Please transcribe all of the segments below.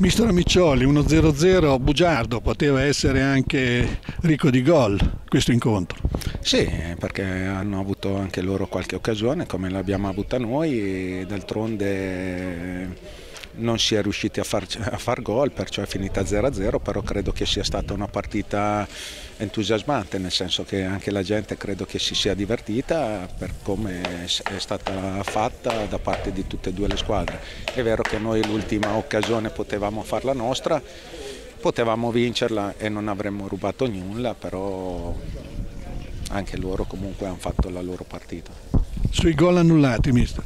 Mister Amiccioli, 1-0-0, bugiardo, poteva essere anche ricco di gol questo incontro. Sì, perché hanno avuto anche loro qualche occasione come l'abbiamo avuta noi, d'altronde non si è riusciti a far, far gol, perciò è finita 0-0, però credo che sia stata una partita entusiasmante, nel senso che anche la gente credo che si sia divertita per come è stata fatta da parte di tutte e due le squadre. È vero che noi l'ultima occasione potevamo farla nostra, potevamo vincerla e non avremmo rubato nulla, però anche loro comunque hanno fatto la loro partita. Sui gol annullati, mister?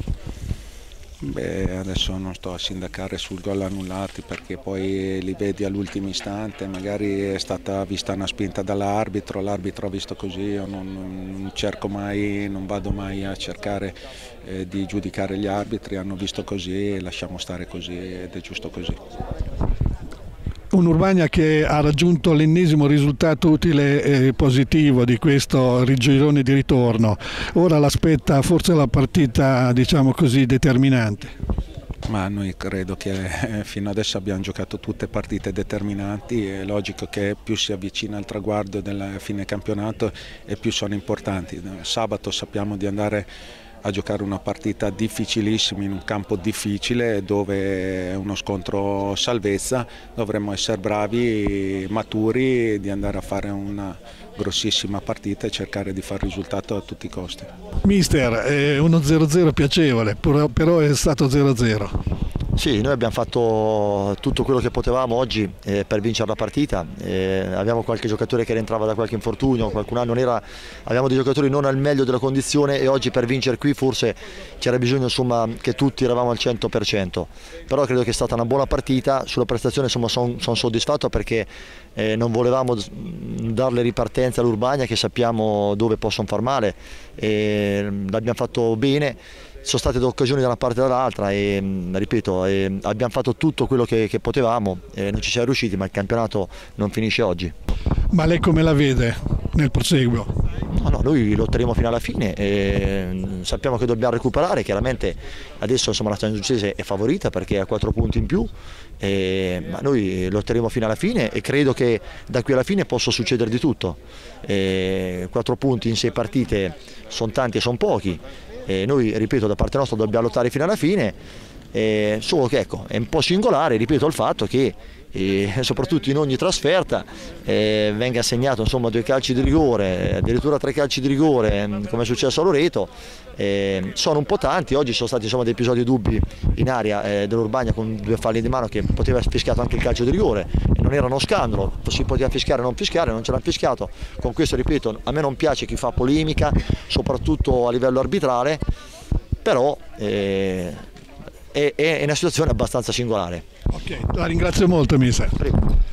Beh, adesso non sto a sindacare sul gol annullati perché poi li vedi all'ultimo istante, magari è stata vista una spinta dall'arbitro, l'arbitro ha visto così, io non, non, cerco mai, non vado mai a cercare eh, di giudicare gli arbitri, hanno visto così, lasciamo stare così ed è giusto così un Urbania che ha raggiunto l'ennesimo risultato utile e positivo di questo rigirone di ritorno. Ora l'aspetta forse la partita diciamo così determinante. Ma noi credo che eh, fino adesso abbiamo giocato tutte partite determinanti, è logico che più si avvicina al traguardo del fine campionato e più sono importanti. Sabato sappiamo di andare a giocare una partita difficilissima in un campo difficile dove è uno scontro salvezza, dovremmo essere bravi, maturi di andare a fare una grossissima partita e cercare di fare risultato a tutti i costi. Mister, è uno 0-0 piacevole, però è stato 0-0. Sì, noi abbiamo fatto tutto quello che potevamo. Oggi eh, per vincere la partita, eh, abbiamo qualche giocatore che rientrava da qualche infortunio, qualcun anno era, abbiamo dei giocatori non al meglio della condizione e oggi per vincere qui forse c'era bisogno insomma, che tutti eravamo al 100%, però credo che è stata una buona partita, sulla prestazione sono son soddisfatto perché eh, non volevamo darle ripartenza all'Urbania che sappiamo dove possono far male, l'abbiamo fatto bene sono state due occasioni da una parte e dall'altra e ripeto e abbiamo fatto tutto quello che, che potevamo, non ci siamo riusciti ma il campionato non finisce oggi. Ma lei come la vede nel proseguo? No, no, noi lotteremo fino alla fine, e sappiamo che dobbiamo recuperare, chiaramente adesso insomma, la San Giudice è favorita perché ha 4 punti in più, e, ma noi lotteremo fino alla fine e credo che da qui alla fine possa succedere di tutto. E 4 punti in 6 partite sono tanti e sono pochi, e noi, ripeto, da parte nostra dobbiamo lottare fino alla fine, solo che ecco, è un po' singolare, ripeto, il fatto che eh, soprattutto in ogni trasferta eh, venga assegnato insomma, due calci di rigore, addirittura tre calci di rigore mm, come è successo a Loreto, eh, sono un po' tanti, oggi sono stati insomma, dei episodi dubbi in aria eh, dell'Urbania con due falli di mano che poteva fischiato anche il calcio di rigore, non era uno scandalo, si poteva fischiare o non fischiare, non ce l'ha fischiato, con questo ripeto a me non piace chi fa polemica, soprattutto a livello arbitrale, però eh, è, è una situazione abbastanza singolare. Ok, la ringrazio molto Misa. Prego.